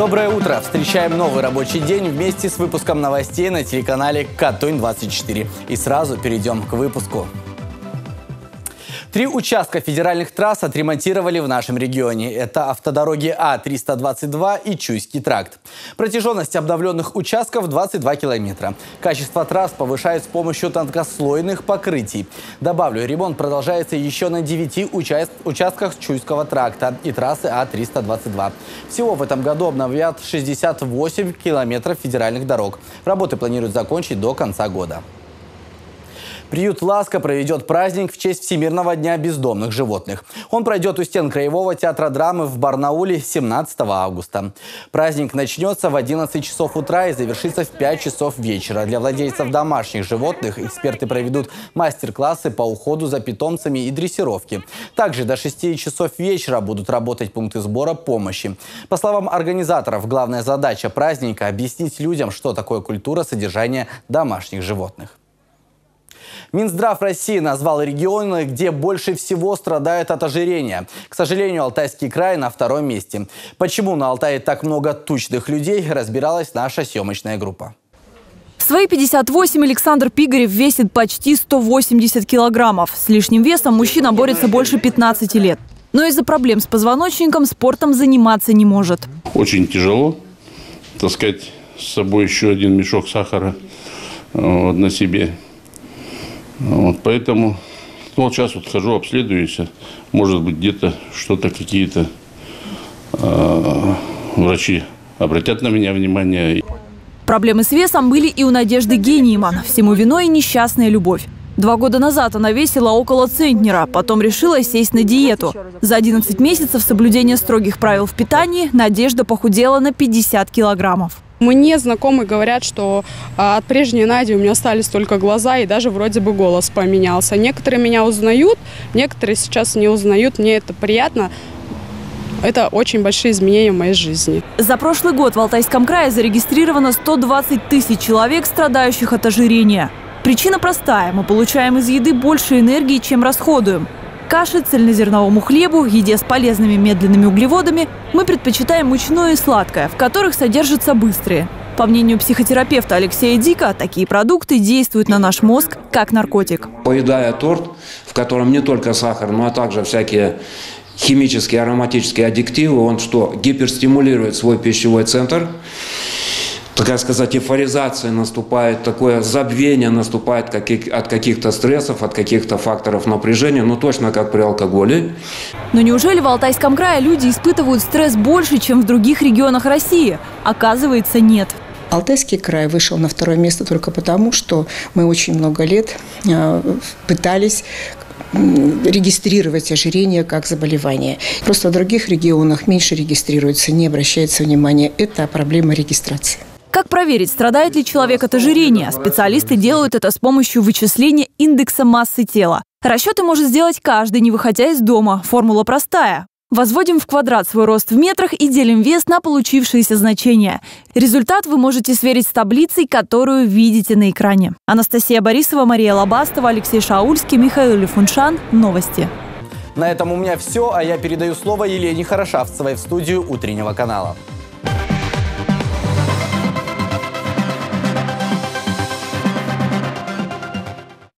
Доброе утро! Встречаем новый рабочий день вместе с выпуском новостей на телеканале Катунь-24. И сразу перейдем к выпуску. Три участка федеральных трасс отремонтировали в нашем регионе. Это автодороги А-322 и Чуйский тракт. Протяженность обновленных участков 22 километра. Качество трасс повышают с помощью тонкослойных покрытий. Добавлю, ремонт продолжается еще на 9 участ... участках Чуйского тракта и трассы А-322. Всего в этом году обновят 68 километров федеральных дорог. Работы планируют закончить до конца года. Приют «Ласка» проведет праздник в честь Всемирного дня бездомных животных. Он пройдет у стен Краевого театра драмы в Барнауле 17 августа. Праздник начнется в 11 часов утра и завершится в 5 часов вечера. Для владельцев домашних животных эксперты проведут мастер-классы по уходу за питомцами и дрессировки. Также до 6 часов вечера будут работать пункты сбора помощи. По словам организаторов, главная задача праздника – объяснить людям, что такое культура содержания домашних животных. Минздрав России назвал регионы, где больше всего страдают от ожирения. К сожалению, Алтайский край на втором месте. Почему на Алтае так много тучных людей, разбиралась наша съемочная группа. В свои 58 Александр Пигарев весит почти 180 килограммов. С лишним весом мужчина борется больше 15 лет. Но из-за проблем с позвоночником спортом заниматься не может. Очень тяжело таскать с собой еще один мешок сахара вот, на себе. Вот, поэтому ну, вот сейчас вот хожу, обследуюсь. Может быть, где-то что-то какие-то э, врачи обратят на меня внимание. Проблемы с весом были и у Надежды Гениеман. Всему виной несчастная любовь. Два года назад она весила около центнера, потом решила сесть на диету. За 11 месяцев соблюдения строгих правил в питании Надежда похудела на 50 килограммов. Мне знакомые говорят, что а, от прежней Нади у меня остались только глаза и даже вроде бы голос поменялся. Некоторые меня узнают, некоторые сейчас не узнают. Мне это приятно. Это очень большие изменения в моей жизни. За прошлый год в Алтайском крае зарегистрировано 120 тысяч человек, страдающих от ожирения. Причина простая. Мы получаем из еды больше энергии, чем расходуем. Каши, цельнозерновому хлебу, еде с полезными медленными углеводами мы предпочитаем мучное и сладкое, в которых содержатся быстрые. По мнению психотерапевта Алексея Дика, такие продукты действуют на наш мозг как наркотик. Поедая торт, в котором не только сахар, но а также всякие химические, ароматические аддиктивы, он что, гиперстимулирует свой пищевой центр, такая сказать, эйфоризация наступает, такое забвение наступает от каких-то стрессов, от каких-то факторов напряжения, ну точно как при алкоголе. Но неужели в Алтайском крае люди испытывают стресс больше, чем в других регионах России? Оказывается, нет. Алтайский край вышел на второе место только потому, что мы очень много лет а, пытались регистрировать ожирение как заболевание. Просто в других регионах меньше регистрируется, не обращается внимания. Это проблема регистрации. Как проверить, страдает ли человек от ожирения? Специалисты делают это с помощью вычисления индекса массы тела. Расчеты может сделать каждый, не выходя из дома. Формула простая. Возводим в квадрат свой рост в метрах и делим вес на получившиеся значения. Результат вы можете сверить с таблицей, которую видите на экране. Анастасия Борисова, Мария Лобастова, Алексей Шаульский, Михаил Лифуншан. Новости. На этом у меня все, а я передаю слово Елене Хорошавцевой в студию утреннего канала.